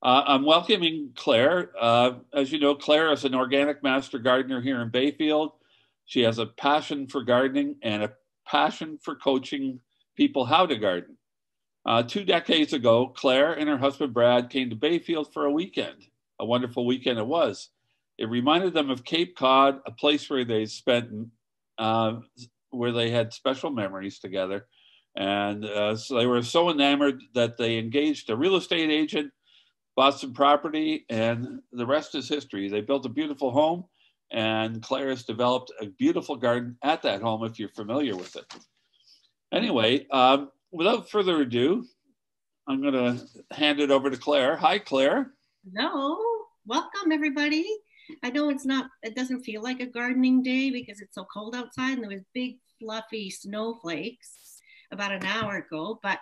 Uh, I'm welcoming Claire. Uh, as you know, Claire is an organic master gardener here in Bayfield. She has a passion for gardening and a passion for coaching people how to garden. Uh, two decades ago, Claire and her husband Brad came to Bayfield for a weekend. A wonderful weekend it was. It reminded them of Cape Cod, a place where they spent, uh, where they had special memories together. And uh, so they were so enamored that they engaged a real estate agent, bought some property, and the rest is history. They built a beautiful home, and Claire has developed a beautiful garden at that home if you're familiar with it. Anyway, um, without further ado, I'm going to hand it over to Claire. Hi, Claire. Hello. Welcome, everybody. I know it's not, it doesn't feel like a gardening day because it's so cold outside and there was big fluffy snowflakes about an hour ago, but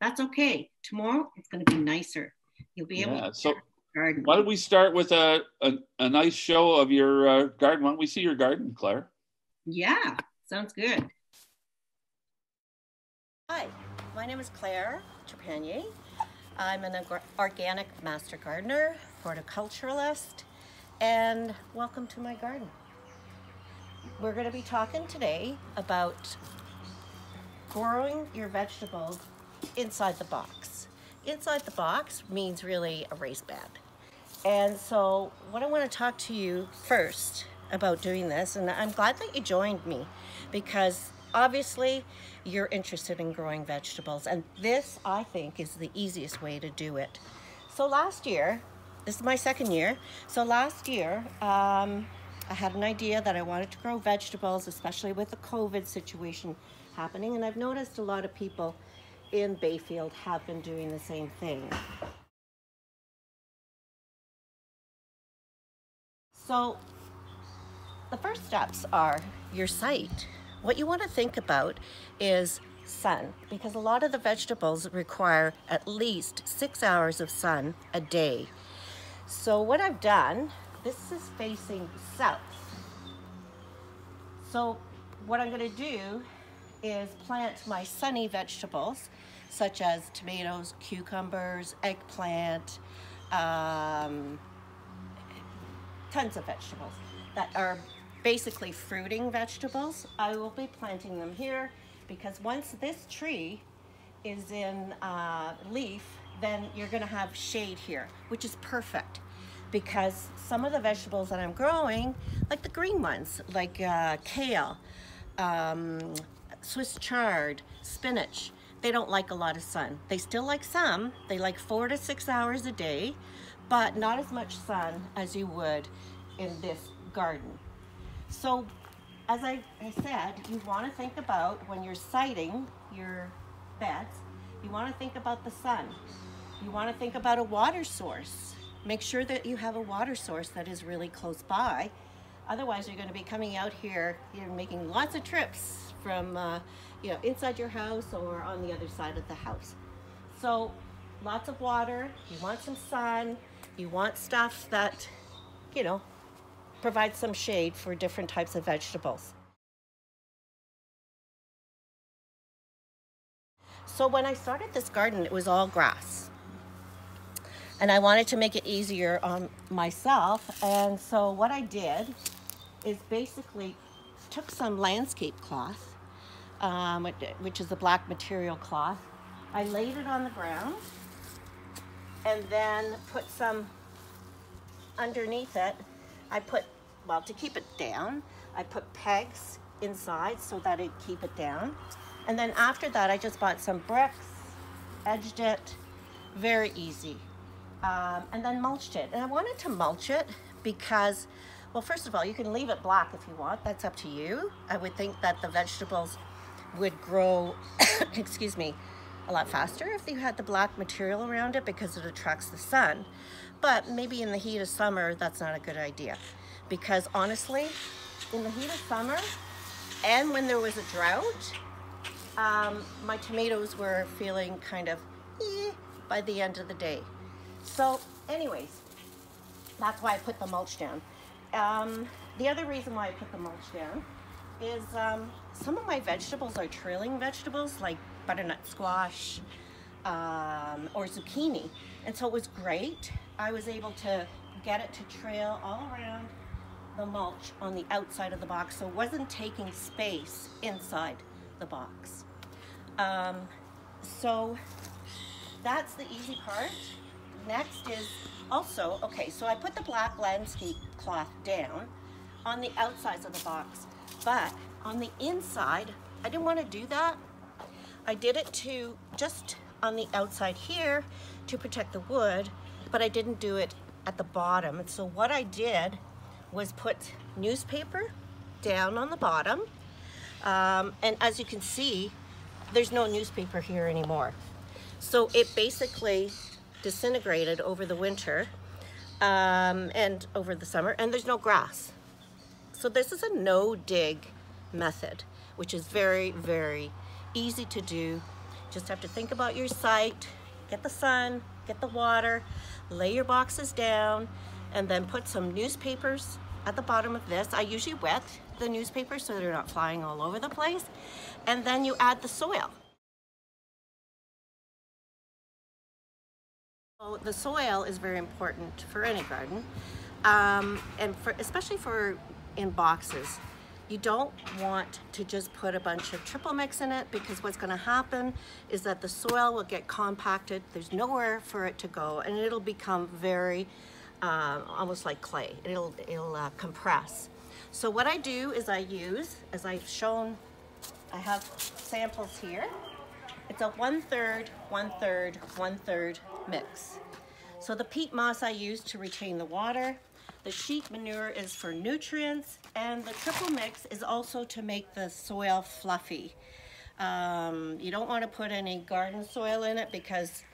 that's okay. Tomorrow it's going to be nicer. You'll be able Yeah, to so garden. why don't we start with a, a, a nice show of your uh, garden? Why don't we see your garden, Claire? Yeah, sounds good. Hi, my name is Claire Trepanier. I'm an org- organic master gardener, horticulturalist, and welcome to my garden. We're going to be talking today about growing your vegetables inside the box. Inside the box means really a raised bed. And so, what I want to talk to you first about doing this, and I'm glad that you joined me because obviously you're interested in growing vegetables, and this I think is the easiest way to do it. So, last year, this is my second year. So, last year, um, I had an idea that I wanted to grow vegetables, especially with the COVID situation happening, and I've noticed a lot of people in Bayfield have been doing the same thing. So, the first steps are your site. What you want to think about is sun, because a lot of the vegetables require at least six hours of sun a day. So, what I've done, this is facing south. So, what I'm going to do is plant my sunny vegetables, such as tomatoes, cucumbers, eggplant, um, tons of vegetables that are basically fruiting vegetables. I will be planting them here because once this tree is in uh, leaf, then you're going to have shade here, which is perfect because some of the vegetables that I'm growing, like the green ones, like uh, kale, um, Swiss chard, spinach, they don't like a lot of sun. They still like some. They like four to six hours a day, but not as much sun as you would in this garden. So, as I, I said, you want to think about when you're siting your beds, you want to think about the sun. You want to think about a water source. Make sure that you have a water source that is really close by. Otherwise, you're going to be coming out here, you're making lots of trips from, uh, you know, inside your house or on the other side of the house. So, lots of water. You want some sun. You want stuff that, you know, provides some shade for different types of vegetables. So when I started this garden, it was all grass. And I wanted to make it easier on myself. And so what I did is basically took some landscape cloth, um, which is a black material cloth. I laid it on the ground and then put some underneath it. I put, well, to keep it down, I put pegs inside so that it'd keep it down. And then after that, I just bought some bricks, edged it, very easy. Um, and then mulched it. And I wanted to mulch it because, well, first of all, you can leave it black if you want. That's up to you. I would think that the vegetables would grow, excuse me, a lot faster if you had the black material around it because it attracts the sun. But maybe in the heat of summer, that's not a good idea. Because honestly, in the heat of summer and when there was a drought, um, my tomatoes were feeling kind of eh, by the end of the day. So anyways, that's why I put the mulch down. Um, the other reason why I put the mulch down is um, some of my vegetables are trailing vegetables like butternut squash, um, or zucchini. And so it was great. I was able to get it to trail all around the mulch on the outside of the box so it wasn't taking space inside the box. Um, so that's the easy part. Next is also, okay, so I put the black landscape cloth down on the outsides of the box, but on the inside, I didn't want to do that. I did it to just on the outside here to protect the wood, but I didn't do it at the bottom. And so what I did was put newspaper down on the bottom. Um, and as you can see, there's no newspaper here anymore. So it basically disintegrated over the winter um, and over the summer, and there's no grass. So this is a no-dig method, which is very, very easy to do. Just have to think about your site, get the sun, get the water, lay your boxes down, and then put some newspapers at the bottom of this. I usually wet the newspapers so they're not flying all over the place. And then you add the soil. So the soil is very important for any garden, um, and for especially for in boxes. You don't want to just put a bunch of triple mix in it because what's going to happen is that the soil will get compacted. There's nowhere for it to go, and it'll become very uh, almost like clay. It'll it'll uh, compress. So what I do is I use, as I've shown, I have samples here. It's a one third, one third, one third mix. So the peat moss I use to retain the water, the sheep manure is for nutrients, and the triple mix is also to make the soil fluffy. Um, you don't want to put any garden soil in it because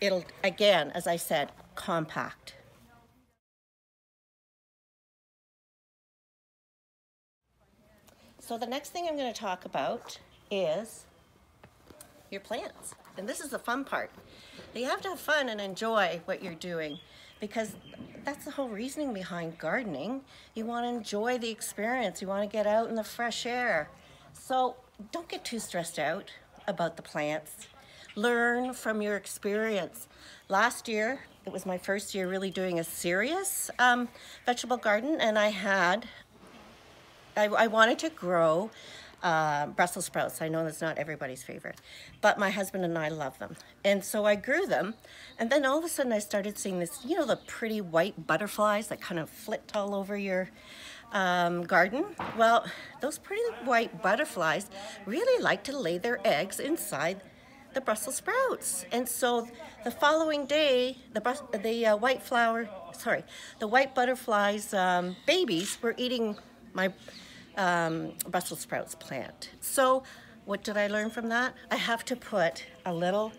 it'll, again, as I said, compact. So the next thing I'm going to talk about is your plants. And this is the fun part. You have to have fun and enjoy what you're doing because that's the whole reasoning behind gardening. You want to enjoy the experience. You want to get out in the fresh air. So don't get too stressed out about the plants. Learn from your experience. Last year, it was my first year really doing a serious um, vegetable garden and I had, I, I wanted to grow uh, Brussels sprouts. I know that's not everybody's favorite, but my husband and I love them. And so I grew them. And then all of a sudden I started seeing this, you know, the pretty white butterflies that kind of flit all over your um, garden. Well, those pretty white butterflies really like to lay their eggs inside the Brussels sprouts. And so the following day, the, the uh, white flower, sorry, the white butterflies um, babies were eating my um, Brussels sprouts plant. So what did I learn from that? I have to put a little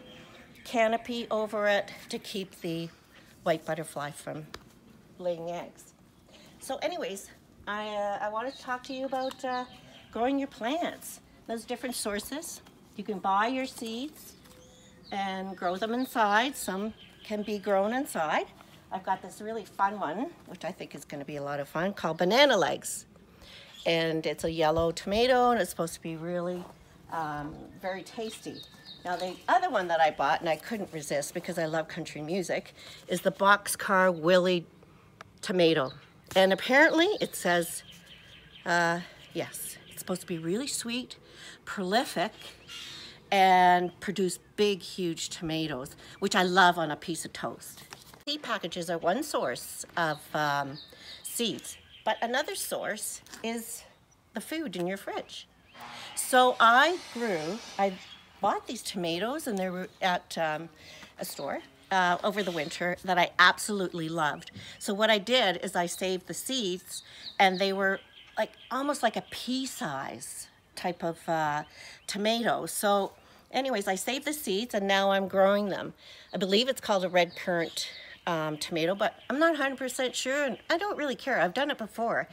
canopy over it to keep the white butterfly from laying eggs. So anyways, I, uh, I to talk to you about uh, growing your plants. There's different sources. You can buy your seeds and grow them inside. Some can be grown inside. I've got this really fun one, which I think is gonna be a lot of fun, called banana legs and it's a yellow tomato and it's supposed to be really um, very tasty. Now the other one that I bought and I couldn't resist because I love country music is the Boxcar Willie tomato. And apparently it says, uh, yes, it's supposed to be really sweet, prolific, and produce big, huge tomatoes, which I love on a piece of toast. Seed packages are one source of um, seeds. But another source is the food in your fridge. So I grew, I bought these tomatoes and they were at um, a store uh, over the winter that I absolutely loved. So what I did is I saved the seeds and they were like almost like a pea size type of uh, tomato. So anyways, I saved the seeds and now I'm growing them. I believe it's called a red currant um, tomato, but I'm not 100% sure and I don't really care. I've done it before.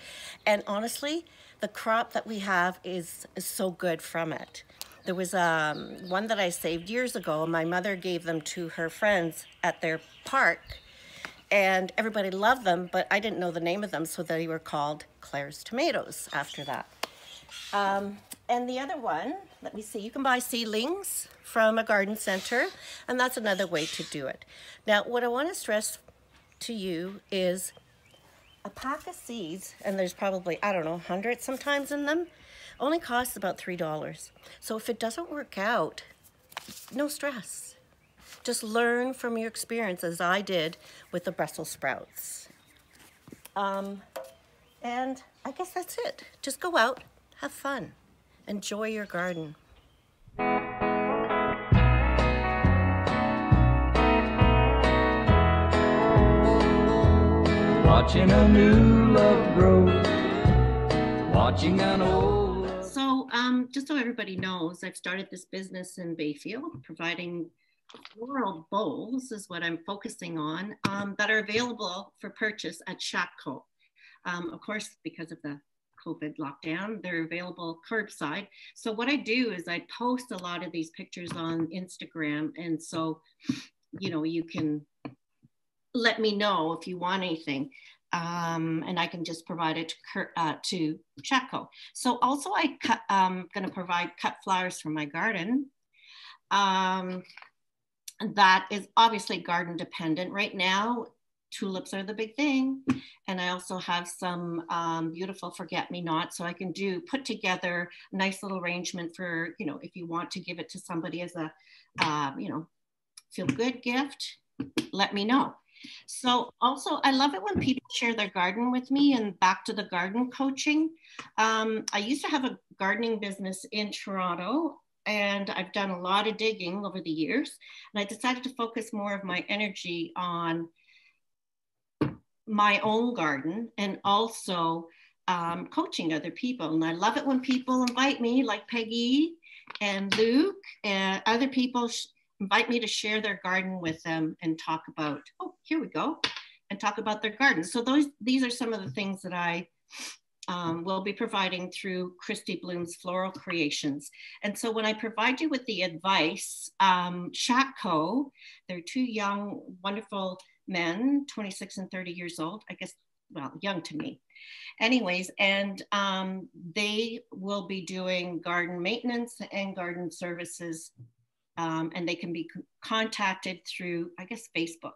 And honestly, the crop that we have is, is so good from it. There was um, one that I saved years ago. My mother gave them to her friends at their park and everybody loved them, but I didn't know the name of them, so they were called Claire's tomatoes after that. Um, and the other one, let me see, you can buy seedlings from a garden center, and that's another way to do it. Now, what I want to stress to you is a pack of seeds, and there's probably, I don't know, 100 sometimes in them, only costs about $3. So if it doesn't work out, no stress. Just learn from your experience as I did with the Brussels sprouts. Um, and I guess that's it. Just go out, have fun, enjoy your garden. Watching a new love grow, watching an old. So, um, just so everybody knows, I've started this business in Bayfield, providing floral bowls is what I'm focusing on um, that are available for purchase at Shakco. Um, of course, because of the COVID lockdown, they're available curbside. So what I do is I post a lot of these pictures on Instagram. And so, you know, you can let me know if you want anything. Um, and I can just provide it to, uh, to Shakco. So also I cut, um, gonna provide cut flowers for my garden. Um, that is obviously garden dependent. Right now, tulips are the big thing. And I also have some um, beautiful forget-me-not. So I can do, put together a nice little arrangement for, you know, if you want to give it to somebody as a, uh, you know, feel good gift, let me know. So also, I love it when people share their garden with me and back to the garden coaching. Um, I used to have a gardening business in Toronto and I've done a lot of digging over the years. And I decided to focus more of my energy on my own garden and also um, coaching other people. And I love it when people invite me, like Peggy and Luke and other people sh- invite me to share their garden with them and talk about, oh, here we go, and talk about their garden. So those these are some of the things that I um, will be providing through Christy Bloom's Floral Creations. And so when I provide you with the advice, um, they're two young, wonderful men, 26 and 30 years old, I guess, well, young to me. Anyways, and um, they will be doing garden maintenance and garden services. Um, and they can be contacted through, I guess, Facebook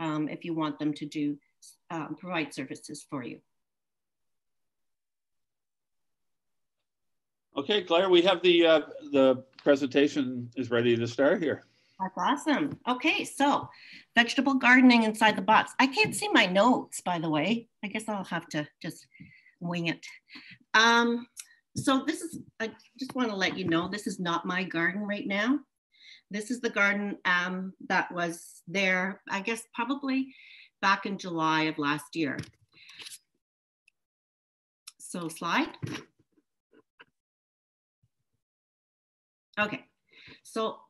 um, if you want them to do um, provide services for you. Okay, Claire, we have the uh, the presentation is ready to start here. That's awesome. Okay, so vegetable gardening inside the box. I can't see my notes, by the way. I guess I'll have to just wing it. Um, so this is, I just want to let you know, this is not my garden right now. This is the garden um, that was there, I guess, probably back in July of last year. So slide. Okay, so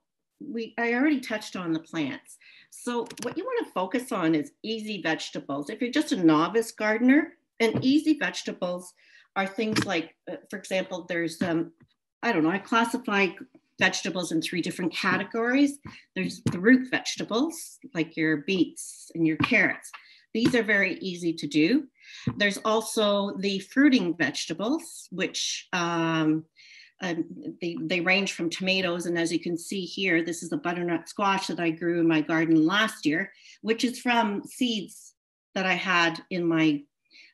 we I already touched on the plants. So what you want to focus on is easy vegetables. If you're just a novice gardener, and easy vegetables are things like, uh, for example, there's um, I don't know, I classify vegetables in three different categories. There's the root vegetables, like your beets and your carrots. These are very easy to do. There's also the fruiting vegetables, which um, um, they, they range from tomatoes. And as you can see here, this is a butternut squash that I grew in my garden last year, which is from seeds that I had in my,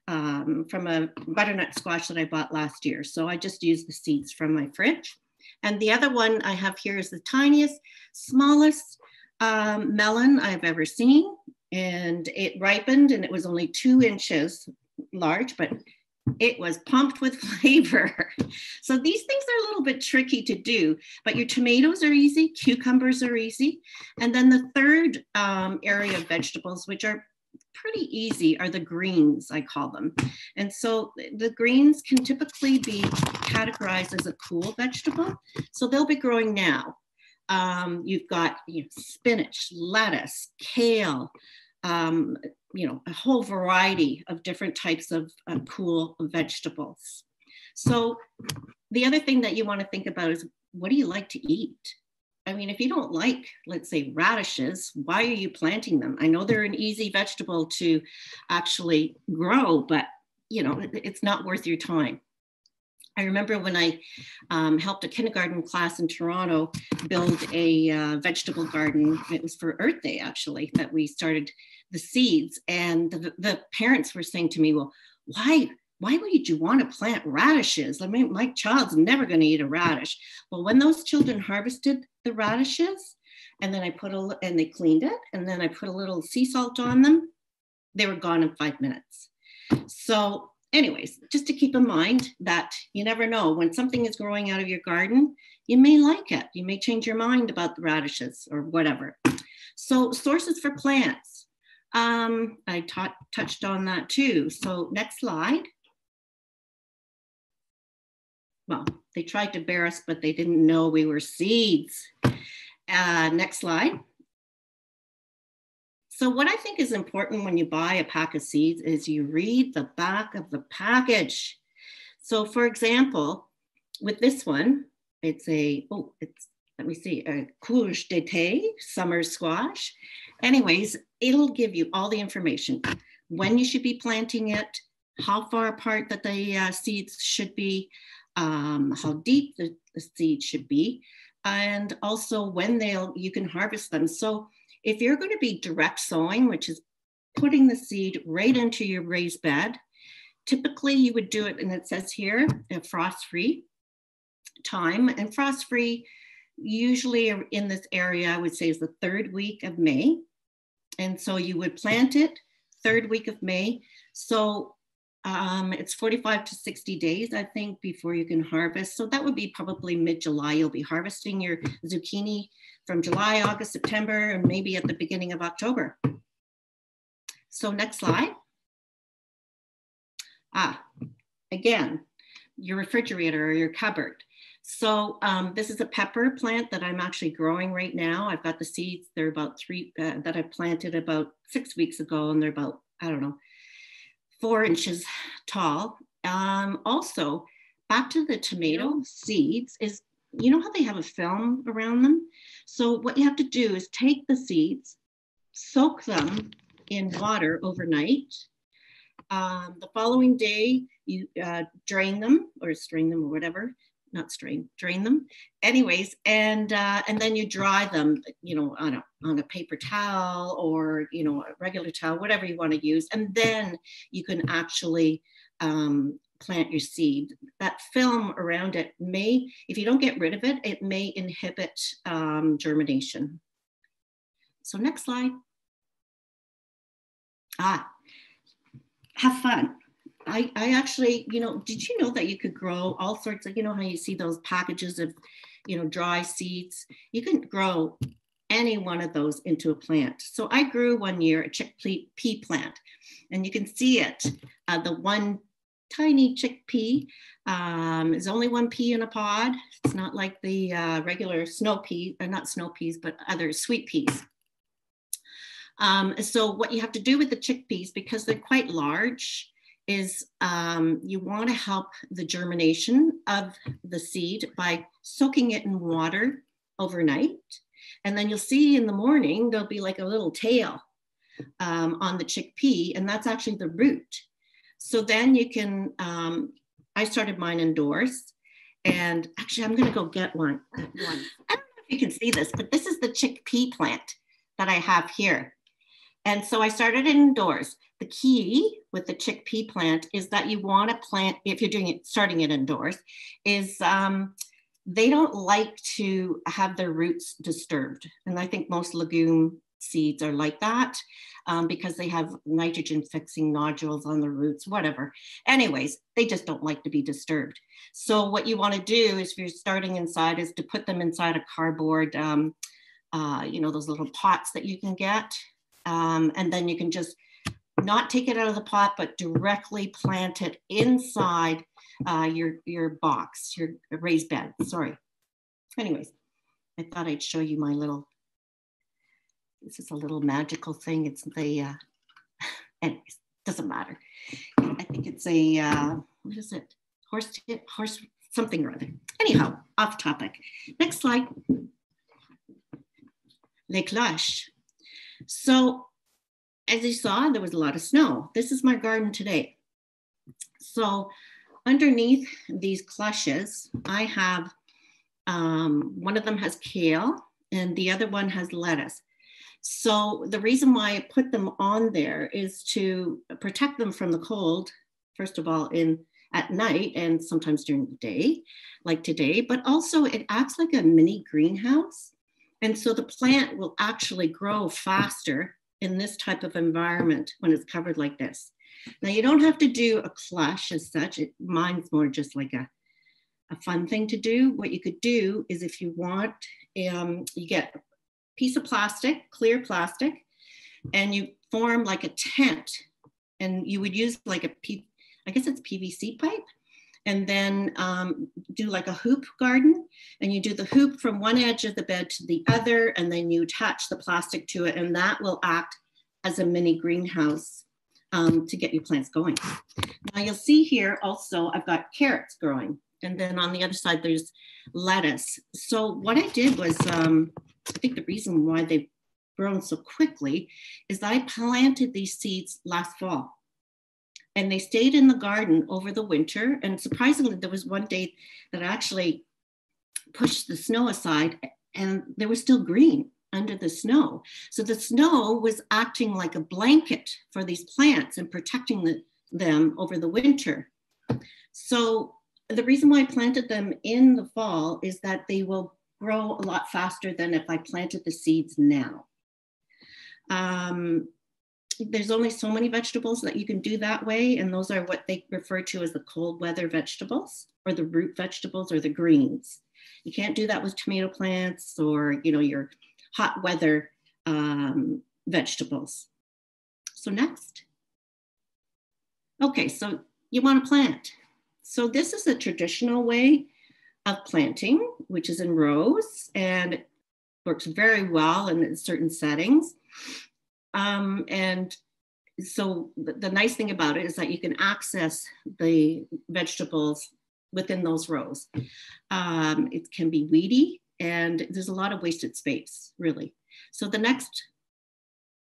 um, from a butternut squash that I bought last year. So I just used the seeds from my fridge. And the other one I have here is the tiniest, smallest um, melon I've ever seen. And it ripened and it was only two inches large, but it was pumped with flavor. So these things are a little bit tricky to do, but your tomatoes are easy, cucumbers are easy. And then the third um, area of vegetables, which are pretty easy, are the greens, I call them. And so the greens can typically be categorized as a cool vegetable. So they'll be growing now. Um, you've got you know, spinach, lettuce, kale, um, you know, a whole variety of different types of uh, cool vegetables. So the other thing that you want to think about is what do you like to eat? I mean, if you don't like, let's say, radishes, why are you planting them? I know they're an easy vegetable to actually grow, but you know, it's not worth your time. I remember when I um, helped a kindergarten class in Toronto build a uh, vegetable garden. It was for Earth Day, actually, that we started the seeds. And the, the parents were saying to me, Well, why? Why would you want to plant radishes? I mean, my child's never going to eat a radish. Well, when those children harvested the radishes, and then I put a and they cleaned it, and then I put a little sea salt on them, they were gone in five minutes. So anyways, just to keep in mind that you never know when something is growing out of your garden, you may like it. You may change your mind about the radishes or whatever. So, sources for plants. Um, I touched on that too. So, next slide. Well, they tried to bear us, but they didn't know we were seeds. Uh, next slide. So, what I think is important when you buy a pack of seeds is you read the back of the package. So, for example, with this one, it's a, oh, it's, let me see, a courge d'été, summer squash. Anyways, it'll give you all the information when you should be planting it, how far apart that the uh, seeds should be, um, how deep the, the seeds should be, and also when they'll you can harvest them. So if you're going to be direct sowing, which is putting the seed right into your raised bed, typically you would do it, and it says here, uh, frost free time. And frost free, usually in this area, I would say is the third week of May. And so you would plant it third week of May. So um, it's 45 to 60 days, I think, before you can harvest. So that would be probably mid July. You'll be harvesting your zucchini from July, August, September, and maybe at the beginning of October. So next slide. Ah, again, your refrigerator or your cupboard. So um, this is a pepper plant that I'm actually growing right now. I've got the seeds. They're about three uh, that I planted about six weeks ago, and they're about I don't know four inches tall. Um, also, back to the tomato seeds is you know how they have a film around them? So what you have to do is take the seeds, soak them in water overnight. Um, the following day, you uh, drain them or strain them or whatever, not strain, drain them. Anyways, and uh, and then you dry them, you know, on a on a paper towel or you know a regular towel, whatever you want to use, and then you can actually um, plant your seed. That film around it may, if you don't get rid of it, it may inhibit um, germination. So next slide. Ah, have fun. I, I actually, you know, did you know that you could grow all sorts of, you know, how you see those packages of, you know, dry seeds? You can grow any one of those into a plant. So I grew one year a chickpea plant, and you can see it. Uh, the one tiny chickpea. Um, there's only one pea in a pod. It's not like the uh, regular snow pea, or uh, not snow peas, but other sweet peas. Um, so what you have to do with the chickpeas, because they're quite large, is um, you want to help the germination of the seed by soaking it in water overnight. And then you'll see in the morning, there'll be like a little tail um, on the chickpea, and that's actually the root. So then you can, um, I started mine indoors. And actually, I'm going to go get one. one. I don't know if you can see this, but this is the chickpea plant that I have here. And so I started indoors. The key with the chickpea plant is that you want to plant, if you're doing it, starting it indoors, is um, they don't like to have their roots disturbed. And I think most legume seeds are like that um, because they have nitrogen fixing nodules on the roots, whatever. Anyways, they just don't like to be disturbed. So what you want to do is if you're starting inside is to put them inside a cardboard, um, uh, you know, those little pots that you can get. Um, and then you can just not take it out of the pot, but directly plant it inside uh, your, your box, your raised bed, sorry. Anyways, I thought I'd show you my little this is a little magical thing. It's the, uh, anyways, doesn't matter. I think it's a, uh, what is it? Horse, horse, something or other. Anyhow, off topic. Next slide. Les cloches. So as you saw, there was a lot of snow. This is my garden today. So underneath these cloches, I have um, one of them has kale and the other one has lettuce. So the reason why I put them on there is to protect them from the cold, first of all, in at night and sometimes during the day, like today, but also it acts like a mini greenhouse. And so the plant will actually grow faster in this type of environment when it's covered like this. Now you don't have to do a cloche as such. It, mine's more just like a, a fun thing to do. What you could do is if you want, um, you get a piece of plastic, clear plastic, and you form like a tent. And you would use like a, P, I guess it's PVC pipe, and then um, do like a hoop garden. And you do the hoop from one edge of the bed to the other, and then you attach the plastic to it, and that will act as a mini greenhouse um, to get your plants going. Now you'll see here also, I've got carrots growing. And then on the other side, there's lettuce. So what I did was, um, I think the reason why they've grown so quickly is that I planted these seeds last fall. And they stayed in the garden over the winter. And surprisingly, there was one day that actually pushed the snow aside and they were still green under the snow. So the snow was acting like a blanket for these plants and protecting the, them over the winter. So the reason why I planted them in the fall is that they will grow a lot faster than if I planted the seeds now. Um, there's only so many vegetables that you can do that way, and those are what they refer to as the cold weather vegetables or the root vegetables or the greens. You can't do that with tomato plants or you know your hot weather um, vegetables. So next. Okay, so you want to plant. So this is a traditional way of planting, which is in rows and works very well in certain settings. Um, and so the, the nice thing about it is that you can access the vegetables within those rows. Um, it can be weedy and there's a lot of wasted space, really. So the next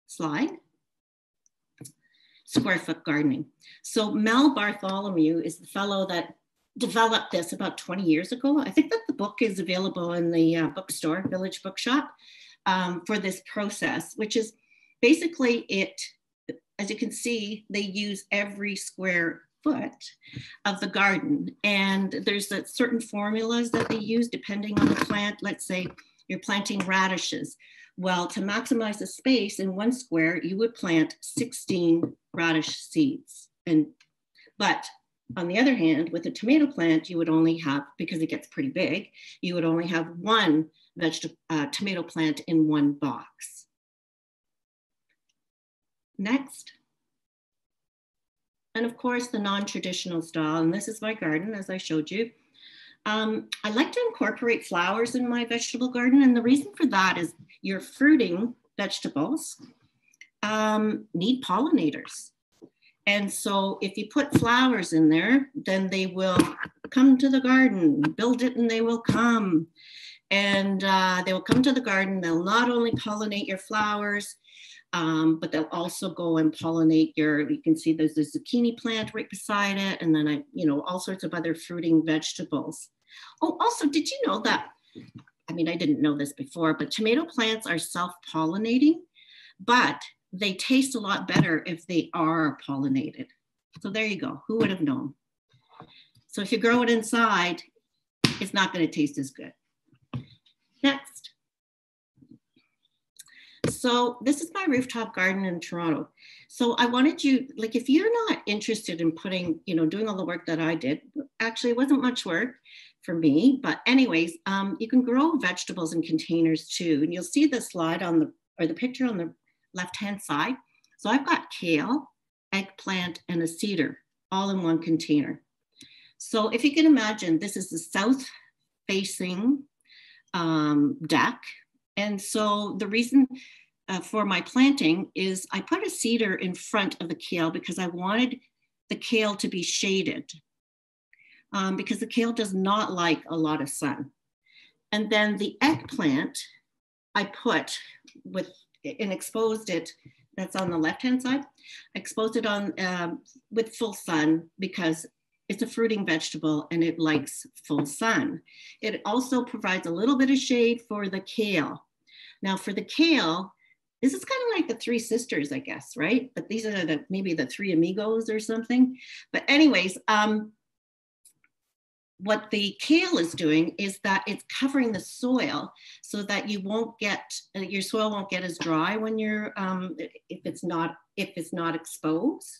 slide, square foot gardening. So Mel Bartholomew is the fellow that developed this about 20 years ago. I think that the book is available in the uh, bookstore, Village Bookshop, um, for this process, which is basically it, as you can see, they use every square foot of the garden. And there's certain formulas that they use depending on the plant. Let's say you're planting radishes. Well, to maximize the space in one square, you would plant 16 radish seeds. And but on the other hand, with a tomato plant, you would only have, because it gets pretty big, you would only have one vegetable uh, tomato plant in one box. Next. And of course, the non-traditional style, and this is my garden, as I showed you. Um, I like to incorporate flowers in my vegetable garden, and the reason for that is your fruiting vegetables um, need pollinators. And so if you put flowers in there, then they will come to the garden, build it and they will come. And uh, they will come to the garden. They'll not only pollinate your flowers, um, but they'll also go and pollinate your, you can see there's a zucchini plant right beside it. And then I, you know, all sorts of other fruiting vegetables. Oh, also, did you know that, I mean, I didn't know this before, but tomato plants are self-pollinating, but they taste a lot better if they are pollinated. So there you go. Who would have known? So if you grow it inside, it's not going to taste as good. Next. So this is my rooftop garden in Toronto. So I wanted you, like, if you're not interested in putting, you know, doing all the work that I did, actually it wasn't much work for me, but anyways, um, you can grow vegetables in containers too. And you'll see the slide on the, or the picture on the left-hand side. So I've got kale, eggplant, and a cedar all in one container. So if you can imagine, this is the south facing um, deck. And so the reason uh, for my planting is I put a cedar in front of the kale because I wanted the kale to be shaded um, because the kale does not like a lot of sun. And then the eggplant I put with and exposed it, that's on the left-hand side, exposed it on um, with full sun because it's a fruiting vegetable and it likes full sun. It also provides a little bit of shade for the kale. Now for the kale, this is kind of like the three sisters, I guess, right? But these are the maybe the three amigos or something. But anyways, um, what the kale is doing is that it's covering the soil so that you won't get uh, your soil won't get as dry when you're um, if it's not if it's not exposed.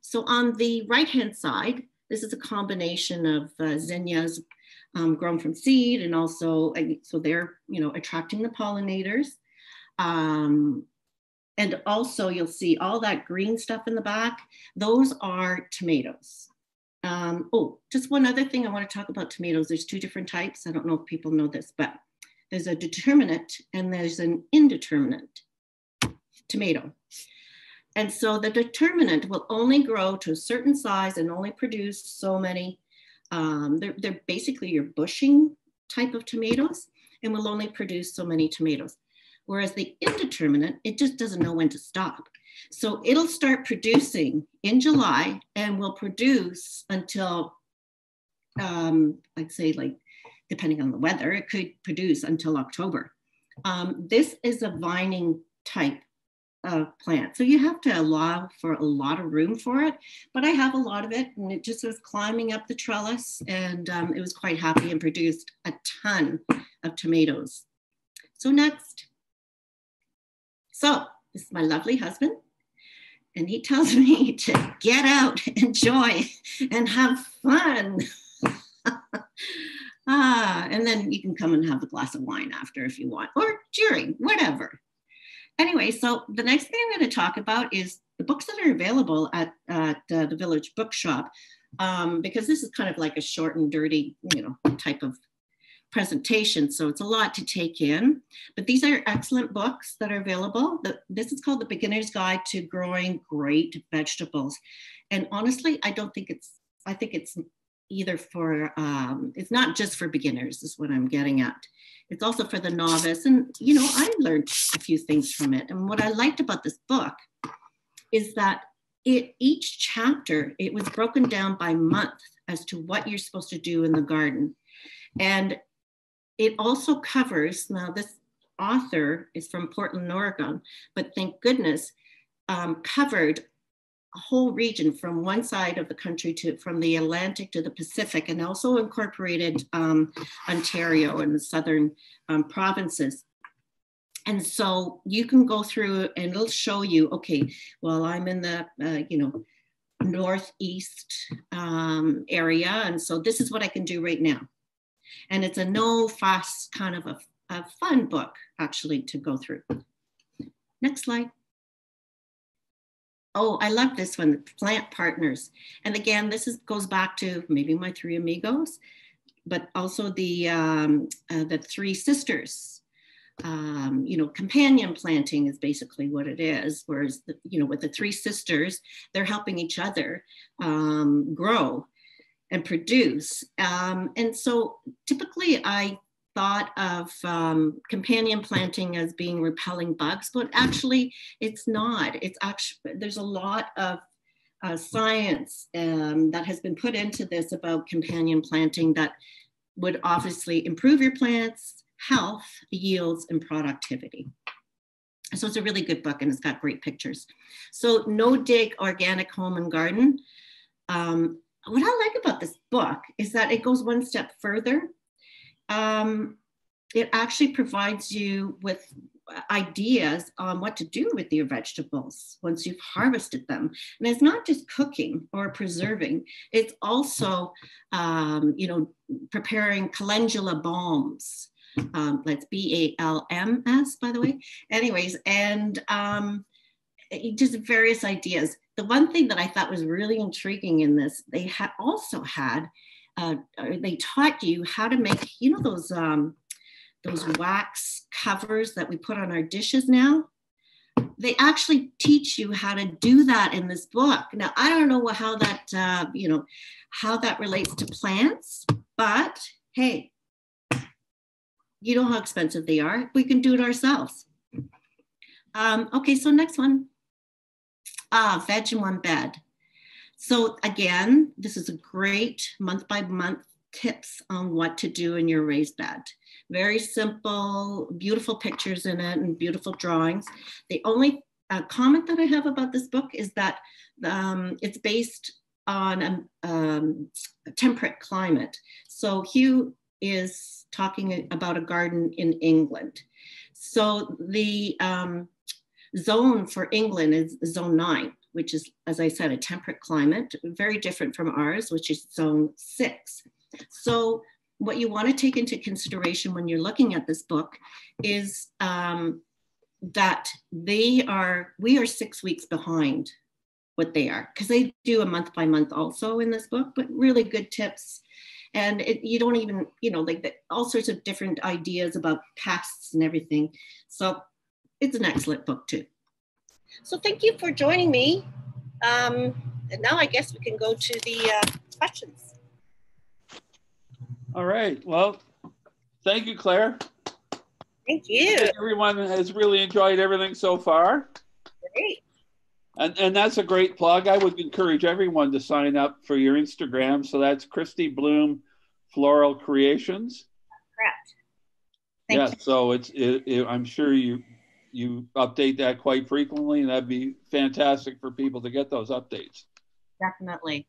So on the right hand side, this is a combination of uh, zinnias um, grown from seed and also so they're you know attracting the pollinators. Um, and also you'll see all that green stuff in the back. Those are tomatoes. Um, oh, just one other thing I want to talk about tomatoes. There's two different types. I don't know if people know this, but there's a determinate and there's an indeterminate tomato. And so the determinate will only grow to a certain size and only produce so many. Um, they're, they're basically your bushing type of tomatoes and will only produce so many tomatoes. Whereas the indeterminate, it just doesn't know when to stop. So it'll start producing in July and will produce until, um, I'd say, like, depending on the weather, it could produce until October. Um, this is a vining type of plant. So you have to allow for a lot of room for it, but I have a lot of it and it just was climbing up the trellis and um, it was quite happy and produced a ton of tomatoes. So next. So this is my lovely husband and he tells me to get out, enjoy, and have fun. ah, and then you can come and have a glass of wine after if you want, or during, whatever. Anyway, so the next thing I'm going to talk about is the books that are available at, at uh, the Village Bookshop, um, because this is kind of like a short and dirty, you know, type of presentation. So it's a lot to take in, but these are excellent books that are available. The, this is called The Beginner's Guide to Growing Great Vegetables. And honestly, I don't think it's, I think it's either for, um, it's not just for beginners is what I'm getting at. It's also for the novice. And, you know, I learned a few things from it. And what I liked about this book is that it, each chapter, it was broken down by month as to what you're supposed to do in the garden. And it also covers, now this author is from Portland, Oregon, but thank goodness, um, covered whole region from one side of the country to from the Atlantic to the Pacific, and also incorporated um, Ontario and the southern um, provinces. And so you can go through and it'll show you, okay, well, I'm in the, uh, you know, northeast um, area, and so this is what I can do right now. And it's a no fuss kind of a, a fun book actually to go through. Next slide. Oh, I love this one, Plant Partners. And again, this is, goes back to maybe my three amigos, but also the, um, uh, the three sisters. Um, you know, companion planting is basically what it is. Whereas, the, you know, with the three sisters, they're helping each other um, grow and produce. Um, and so typically I thought of um, companion planting as being repelling bugs, but actually it's not. It's actually, there's a lot of uh, science um, that has been put into this about companion planting that would obviously improve your plants' health, yields, and productivity. So it's a really good book and it's got great pictures. So No Dig Organic Home and Garden. Um, what I like about this book is that it goes one step further. Um, it actually provides you with ideas on what to do with your vegetables once you've harvested them. And it's not just cooking or preserving, it's also, um, you know, preparing calendula balms. Um, that's B A L M S, by the way. Anyways, and um, just various ideas the one thing that I thought was really intriguing in this, they had also had, uh, they taught you how to make, you know, those um, those wax covers that we put on our dishes now. They actually teach you how to do that in this book. Now, I don't know how that, uh, you know, how that relates to plants, but hey, you know how expensive they are. We can do it ourselves. Um, okay, so next one. Ah, veg in one bed. So again, this is a great month by month tips on what to do in your raised bed. Very simple, beautiful pictures in it and beautiful drawings. The only uh, comment that I have about this book is that um, it's based on a, um, a temperate climate. So Huw is talking about a garden in England. So the um, zone for England is zone nine, which is, as I said, a temperate climate, very different from ours, which is zone six. So what you want to take into consideration when you're looking at this book is um, that they are, we are six weeks behind what they are because they do a month by month also in this book, but really good tips. And it, you don't even, you know, like the, all sorts of different ideas about pests and everything. So it's an excellent book too. So thank you for joining me. Um, and now I guess we can go to the uh, questions. All right. Well, thank you, Claire. Thank you. Everyone has really enjoyed everything so far. Great. And, and that's a great plug. I would encourage everyone to sign up for your Instagram. So that's Christy Bloom Floral Creations. Correct. Thank yeah. You. So it's it, it, I'm sure you you update that quite frequently, and that'd be fantastic for people to get those updates. Definitely.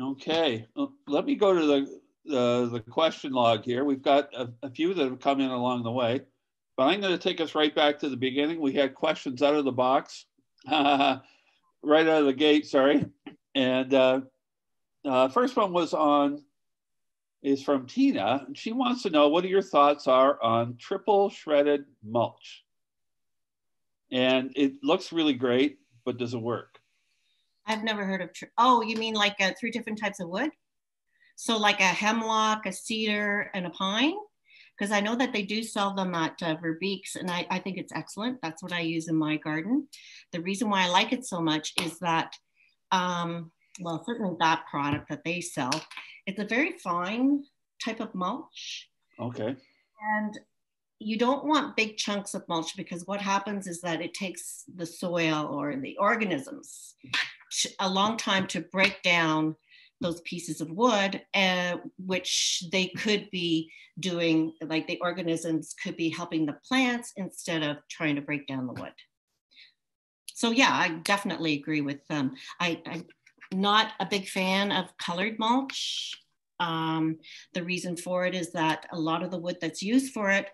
Okay. Let me go to the the, the question log here. We've got a, a few that have come in along the way, but I'm going to take us right back to the beginning. We had questions out of the box right out of the gate, sorry. And uh, uh, first one was on, is from Tina. And she wants to know what are your thoughts are on triple shredded mulch? And it looks really great, but does it work? I've never heard of, oh, you mean like uh, three different types of wood? So like a hemlock, a cedar, and a pine? because I know that they do sell them at uh, Verbeek's, and I, I think it's excellent. That's what I use in my garden. The reason why I like it so much is that, um, well, certainly that product that they sell, it's a very fine type of mulch. Okay. And you don't want big chunks of mulch because what happens is that it takes the soil or the organisms a long time to break down those pieces of wood, uh, which they could be doing, like the organisms could be helping the plants instead of trying to break down the wood. So yeah, I definitely agree with them. I, I'm not a big fan of colored mulch. Um, the reason for it is that a lot of the wood that's used for it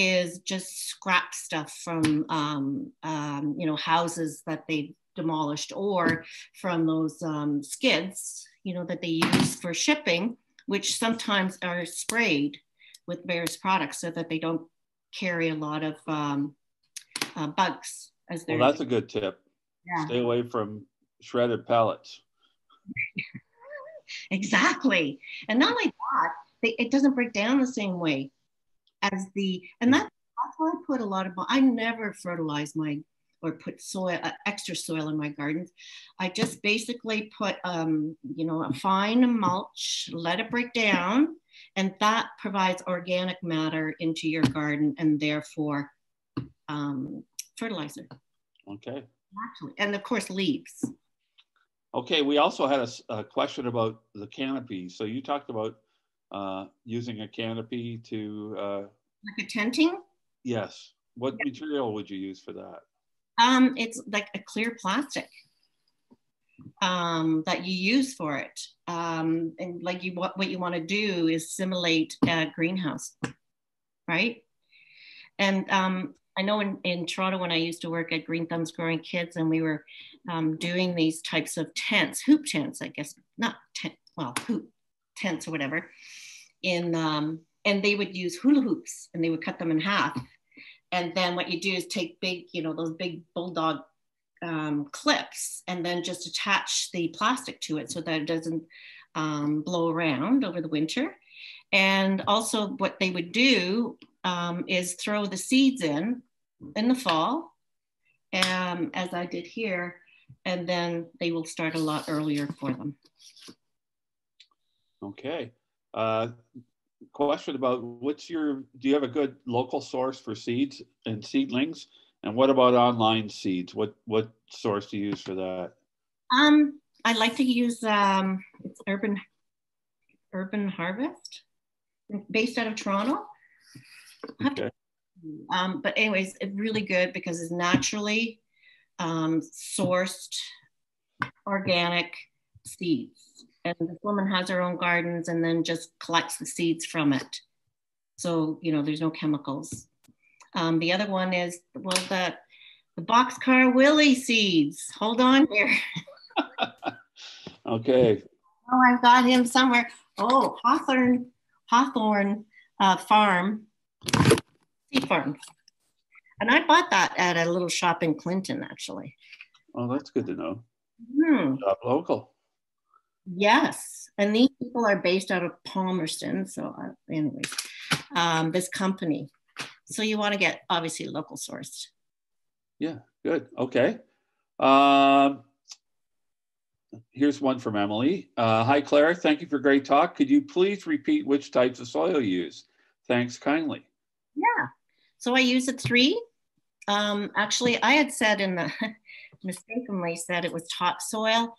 is just scrap stuff from um, um, you know houses that they demolished or from those um, skids you know, that they use for shipping, which sometimes are sprayed with various products so that they don't carry a lot of um, uh, bugs as. Well, that's a good tip. Yeah. Stay away from shredded pallets exactly. And not like that, they, it doesn't break down the same way as the, and that, that's why I put a lot of, I never fertilize my or put soil, uh, extra soil in my gardens. I just basically put, um, you know, a fine mulch, let it break down, and that provides organic matter into your garden and therefore um, fertilizer. Okay. Actually, and of course leaves. Okay, we also had a, a question about the canopy. So you talked about uh, using a canopy to uh, like a tenting. Yes. What yeah. material would you use for that? Um, it's like a clear plastic um, that you use for it. Um, and like you, what, what you want to do is simulate a greenhouse, right? And um, I know in, in Toronto when I used to work at Green Thumbs Growing Kids and we were um, doing these types of tents, hoop tents, I guess, not tent, well, hoop tents or whatever. In um, and they would use hula hoops and they would cut them in half and then what you do is take big, you know, those big bulldog um, clips and then just attach the plastic to it so that it doesn't um, blow around over the winter. And also, what they would do um, is throw the seeds in in the fall, um, as I did here, and then they will start a lot earlier for them. Okay. Uh, question about what's your do you have a good local source for seeds and seedlings and what about online seeds what what source do you use for that um I like to use um, it's Urban Urban Harvest, based out of Toronto. Okay. Um, but anyways, it's really good because it's naturally um, sourced organic seeds. And this woman has her own gardens and then just collects the seeds from it. So, you know, there's no chemicals. Um, the other one is, well, the, the boxcar willie seeds. Hold on here. okay. Oh, I've got him somewhere. Oh, Hawthorn, Hawthorn uh, Farm, Seed Farm. And I bought that at a little shop in Clinton, actually. Oh, that's good to know. Hmm. Local. Yes, and these people are based out of Palmerston. So, uh, anyways, um, this company. So you want to get obviously local sourced. Yeah, good. Okay. Um, here's one from Emily. Uh, Hi, Claire. Thank you for great talk. Could you please repeat which types of soil you use? Thanks kindly. Yeah. So I use a three. Um, actually, I had said in the mistakenly said it was topsoil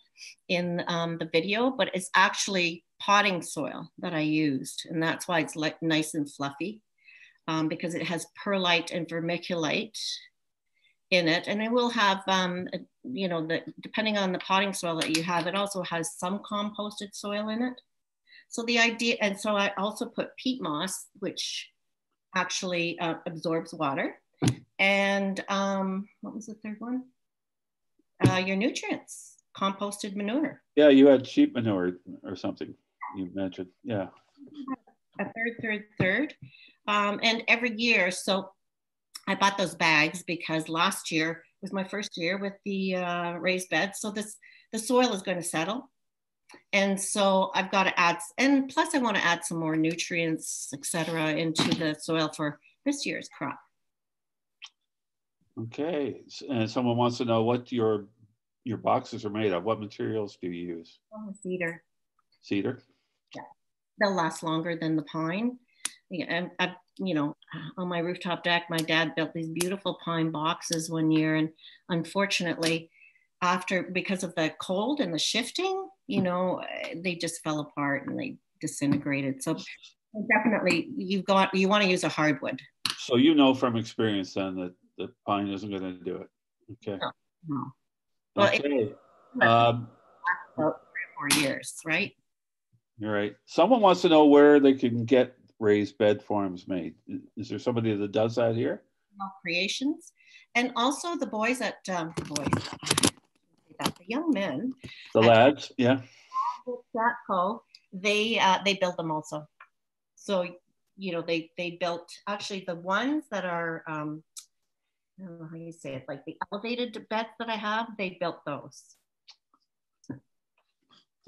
in um, the video, but it's actually potting soil that I used. And that's why it's like nice and fluffy um, because it has perlite and vermiculite in it. And it will have, um, you know, the, depending on the potting soil that you have, it also has some composted soil in it. So the idea, and so I also put peat moss, which actually uh, absorbs water. And um, what was the third one? Uh, your nutrients, composted manure. Yeah, you had sheep manure or something you mentioned. Yeah. A third, third, third. Um, and every year, so I bought those bags because last year was my first year with the uh, raised bed. So this the soil is going to settle. And so I've got to add, and plus I want to add some more nutrients, etc., into the soil for this year's crop. Okay, and someone wants to know what your your boxes are made of. What materials do you use? Oh, cedar. Cedar. Yeah, they'll last longer than the pine. Yeah, I, I, you know, on my rooftop deck, my dad built these beautiful pine boxes one year, and unfortunately, after because of the cold and the shifting, you know, they just fell apart and they disintegrated. So definitely, you've got you want to use a hardwood. So you know from experience then that the pine isn't going to do it. Okay. No, no. Well, okay. Um, about four years, right? You're right. Someone wants to know where they can get raised bed forms made. Is there somebody that does that here? Creations, and also the boys at um, the boys, the young men, the lads, yeah. Co, they uh, they build them also. So you know they they built actually the ones that are um, I don't know how you say it, like the elevated beds that I have, they built those.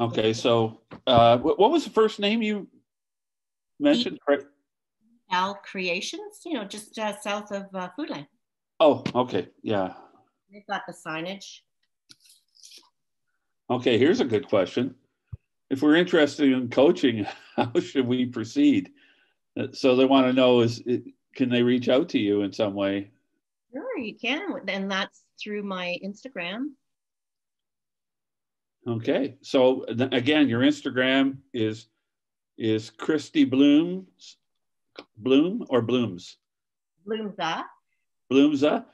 Okay, so uh, what was the first name you mentioned? Al Creations, you know, just uh, south of uh, Foodland. Oh, okay, yeah. They've got the signage. Okay, here's a good question. If we're interested in coaching, how should we proceed? So they want to know is it, can they reach out to you in some way? Sure, you can. And that's through my Instagram. Okay. So again, your Instagram is is Christy Blooms Bloom or Blooms? Bloomza. Bloomza.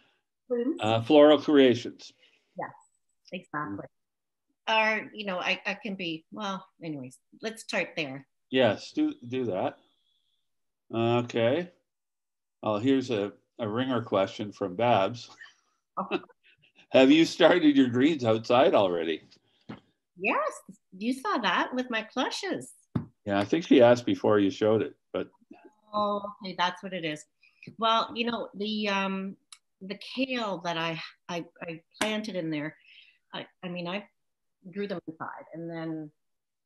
Blooms. Uh, Floral Creations. Yes, exactly. Or, you know, I, I can be, well, anyways, let's start there. Yes, do do that. Okay. Oh, here's a a ringer question from Babs. Have you started your greens outside already? Yes, you saw that with my cloches. Yeah, I think she asked before you showed it, but oh, okay, that's what it is. Well, you know the um, the kale that I, I I planted in there. I I mean I grew them inside and then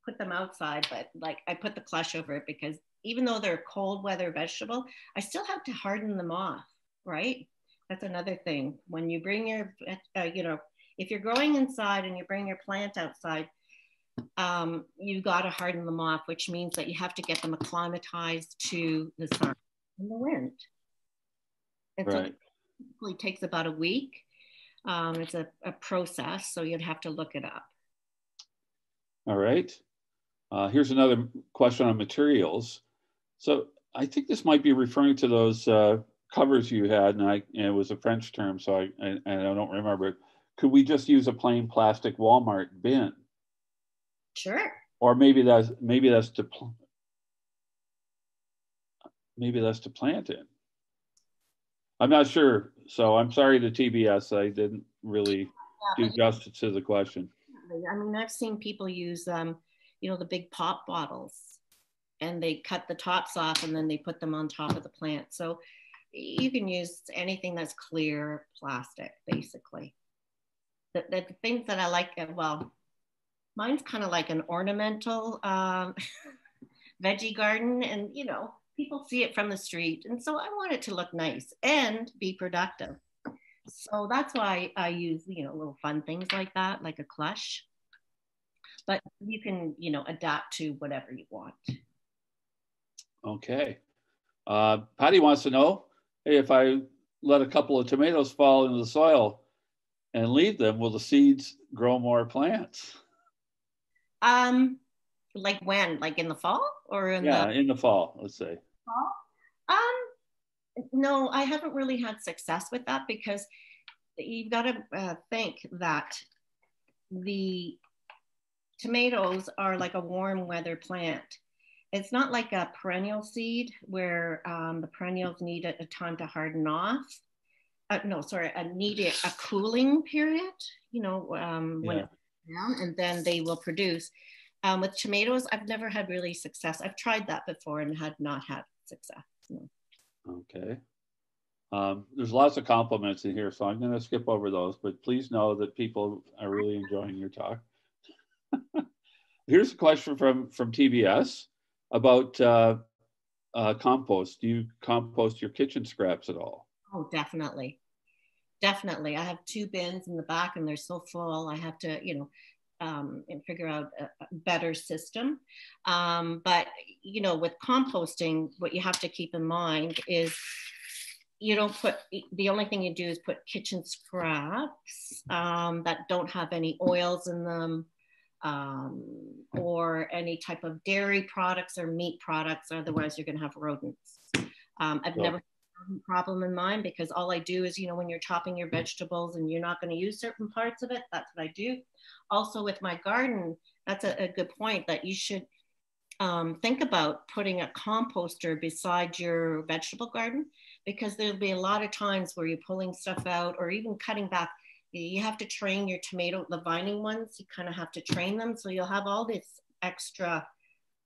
put them outside, but like I put the cloche over it because even though they're cold weather vegetable, I still have to harden them off right? That's another thing. When you bring your, uh, you know, if you're growing inside and you bring your plant outside, um, you got to harden them off, which means that you have to get them acclimatized to the sun and the wind. And right. so it typically takes about a week. Um, it's a, a process, so you'd have to look it up. All right. Uh, here's another question on materials. So I think this might be referring to those uh, covers you had, and, I, and it was a French term, so I, and I don't remember it. Could we just use a plain plastic Walmart bin? Sure. Or maybe that's maybe that's to maybe that's to plant in. I'm not sure, so I'm sorry to TBS. I didn't really yeah, do justice to the question. I mean, I've seen people use, um, you know, the big pop bottles, and they cut the tops off and then they put them on top of the plant. So you can use anything that's clear plastic, basically. The, the, things that I like, uh, well, mine's kind of like an ornamental um, veggie garden, and you know, people see it from the street, and so I want it to look nice and be productive. So that's why I use, you know, little fun things like that, like a cloche. But you can, you know, adapt to whatever you want. Okay. Uh, Patty wants to know hey, if I let a couple of tomatoes fall into the soil and leave them, will the seeds grow more plants? Um, like when? Like in the fall or in yeah, the in the fall, let's say. Fall? Um, no, I haven't really had success with that because you've got to uh, think that the tomatoes are like a warm weather plant it's not like a perennial seed where um, the perennials need a, a, time to harden off. Uh, no, sorry, a need a, a cooling period, you know, um, when yeah. down, and then they will produce. Um, with tomatoes, I've never had really success. I've tried that before and had not had success. No. Okay. Um, there's lots of compliments in here, so I'm going to skip over those, but please know that people are really enjoying your talk. Here's a question from, from TBS about uh, uh, compost. Do you compost your kitchen scraps at all? Oh, definitely. Definitely. I have two bins in the back and they're so full. I have to, you know, um, and figure out a, better system. Um, but, you know, with composting, what you have to keep in mind is you don't put, the only thing you do is put kitchen scraps um, that don't have any oils in them, um, or any type of dairy products or meat products. Otherwise, you're going to have rodents. Um, I've never had a problem in mine because all I do is, you know, when you're chopping your vegetables and you're not going to use certain parts of it, that's what I do. Also, with my garden, that's a, a good point that you should um, think about putting a composter beside your vegetable garden because there'll be a lot of times where you're pulling stuff out or even cutting back you have to train your tomato, the vining ones, you kind of have to train them. So you'll have all this extra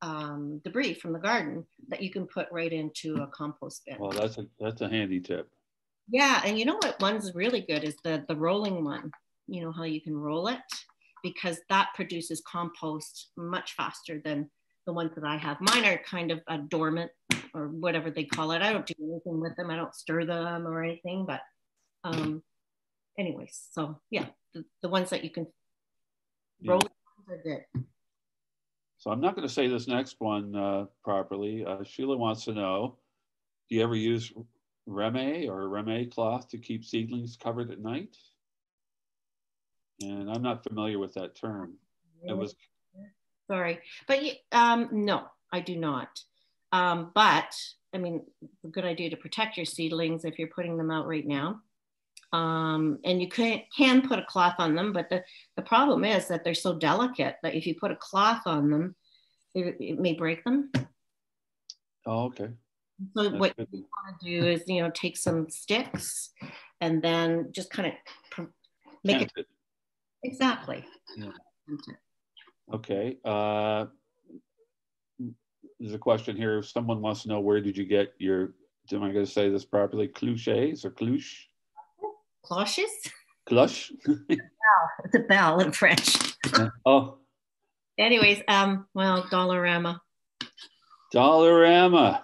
um, debris from the garden that you can put right into a compost bin. Well, that's a, that's a handy tip. Yeah. And you know what one's really good is the, the rolling one. You know how you can roll it because that produces compost much faster than the ones that I have. Mine are kind of a dormant or whatever they call it. I don't do anything with them. I don't stir them or anything, but um, anyways, so yeah, the, the ones that you can roll yeah. are good. So I'm not going to say this next one uh, properly. Uh, Sheila wants to know, do you ever use Reemay or Reemay cloth to keep seedlings covered at night? And I'm not familiar with that term. It was sorry, but um, no, I do not. Um, but I mean, a good idea to protect your seedlings if you're putting them out right now um, and you can, can put a cloth on them, but the, the problem is that they're so delicate that if you put a cloth on them, it, it may break them. Oh, okay. So That's what good. you want to do is, you know, take some sticks and then just kind of make it, it, exactly. Yeah. Okay. Uh, there's a question here. If someone wants to know where did you get your, am I going to say this properly? Cloches or cloche? Cloches. Cloche. it's a bell in French. oh. Anyways, um, well, Dollarama. Dollarama.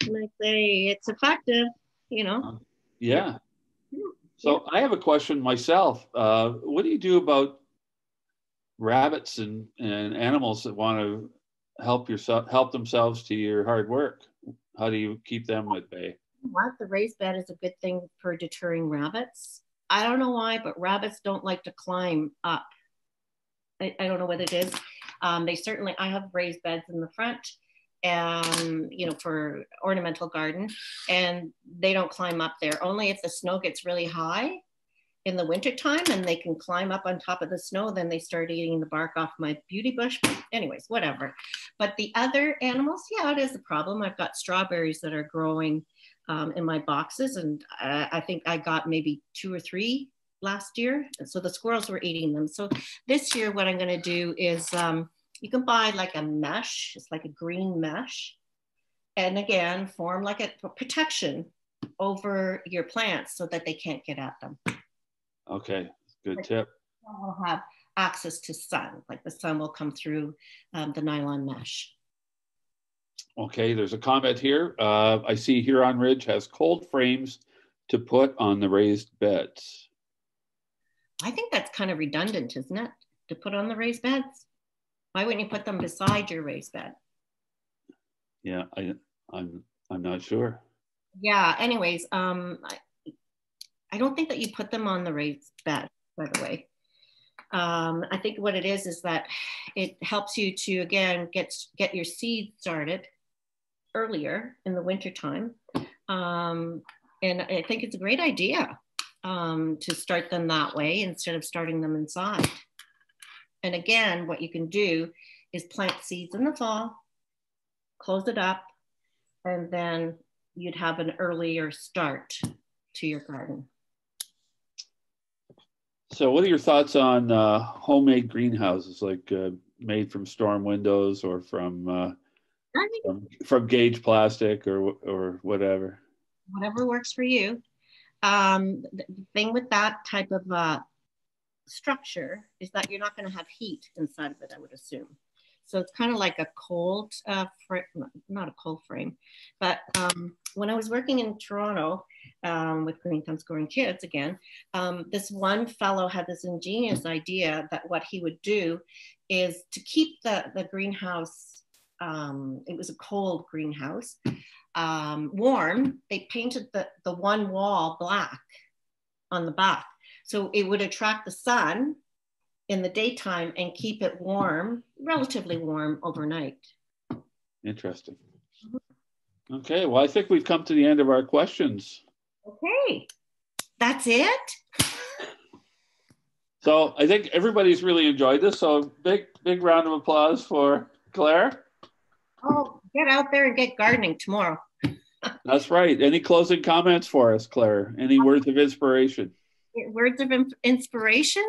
Can say? It's effective, you know. Uh, yeah. So I have a question myself. Uh, what do you do about rabbits and, and animals that want to help yourself help themselves to your hard work? How do you keep them at bay? What? The raised bed is a good thing for deterring rabbits. I don't know why, but rabbits don't like to climb up. I, I don't know what it is. Um, they certainly, I have raised beds in the front and you know for ornamental garden and they don't climb up there only if the snow gets really high in the wintertime and they can climb up on top of the snow then they start eating the bark off my beauty bush anyways whatever but the other animals yeah it is a problem i've got strawberries that are growing um, in my boxes and I, I think i got maybe two or three last year so the squirrels were eating them so this year what i'm going to do is um, you can buy like a mesh, it's like a green mesh. And again, form like a protection over your plants so that they can't get at them. Okay, good tip. Will have access to sun, like the sun will come through um, the nylon mesh. Okay, there's a comment here. Uh, I see Huron Ridge has cold frames to put on the raised beds. I think that's kind of redundant, isn't it? To put on the raised beds? Why wouldn't you put them beside your raised bed? Yeah, I, I'm I'm not sure. Yeah. Anyways, um, I, I don't think that you put them on the raised bed. By the way, um, I think what it is is that it helps you to again get get your seed started earlier in the wintertime. Um, and I think it's a great idea um, to start them that way instead of starting them inside. And again, what you can do is plant seeds in the fall, close it up, and then you'd have an earlier start to your garden. So, what are your thoughts on uh, homemade greenhouses, like uh, made from storm windows or from, uh, from, from gauge plastic or or whatever? Whatever works for you. Um, the thing with that type of uh, structure is that you're not going to have heat inside of it, I would assume. So it's kind of like a cold, uh, frame, not a cold frame, but um, when I was working in Toronto um, with Green Thumbs Growing Kids again, um, this one fellow had this ingenious idea that what he would do is to keep the, the greenhouse, um, it was a cold greenhouse, um, warm, they painted the, the one wall black on the back so it would attract the sun in the daytime and keep it warm, relatively warm overnight. Interesting. Okay, well, I think we've come to the end of our questions. Okay, that's it. So I think everybody's really enjoyed this. So big, big round of applause for Claire. Oh, get out there and get gardening tomorrow. That's right. Any closing comments for us, Claire? Any words of inspiration? words of inspiration,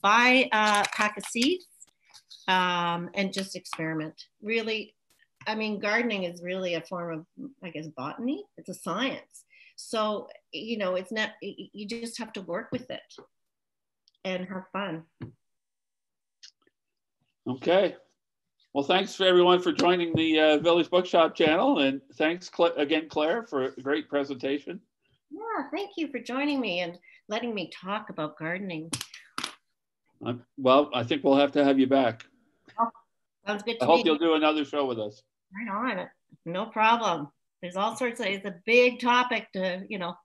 buy a pack of seeds um, and just experiment. Really, I mean, gardening is really a form of, I guess, botany. It's a science. So, you know, it's not, you just have to work with it and have fun. Okay. Well, thanks for everyone for joining the uh, Village Bookshop channel. And thanks Cl again, Claire, for a great presentation. Yeah, thank you for joining me. And letting me talk about gardening. Uh, well, I think we'll have to have you back. Oh, sounds good. I hope me. you'll do another show with us. Right on. No problem. There's all sorts of. It's a big topic to you know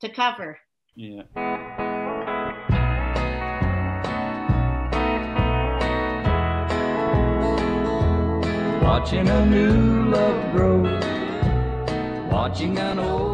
to cover. Yeah. Watching a new love grow, watching an old